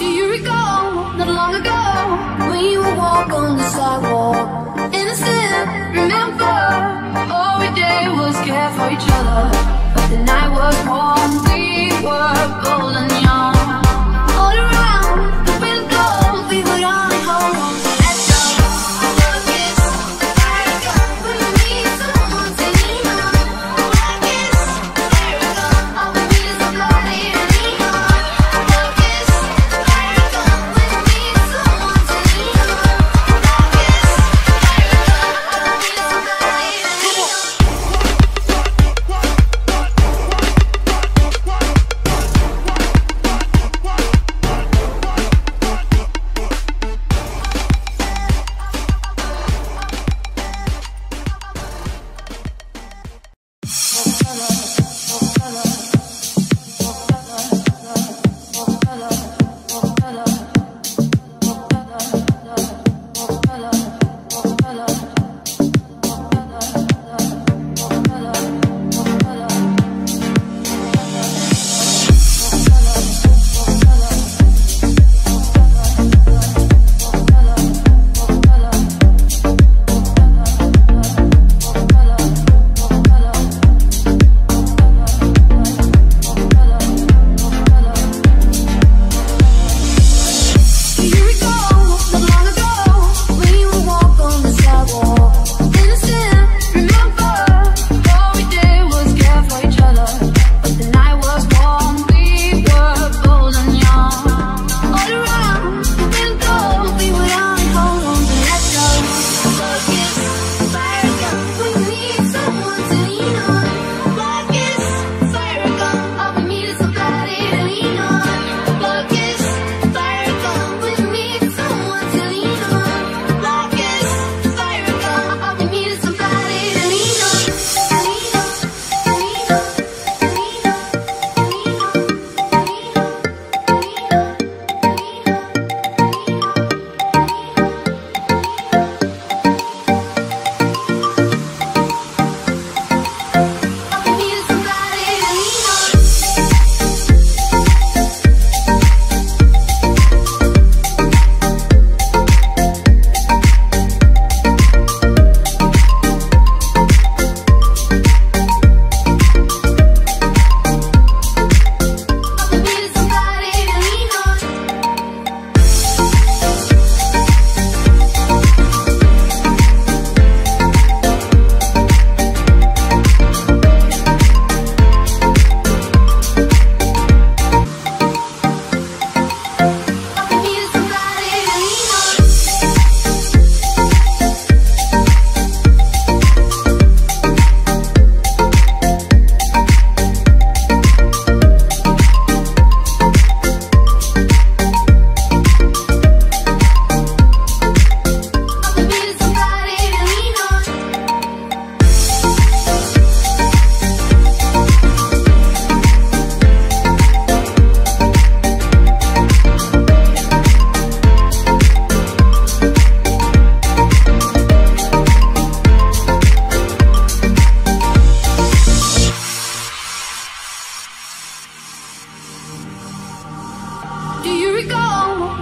Do you recall, not long ago, we would walk on the sidewalk? Innocent, remember, all we did was care for each other. But the night was warm, we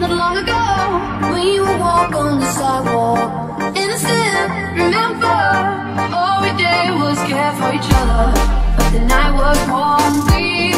not long ago we would walk on the sidewalk. Innocent, remember All we did was care for each other. But the night was warm, we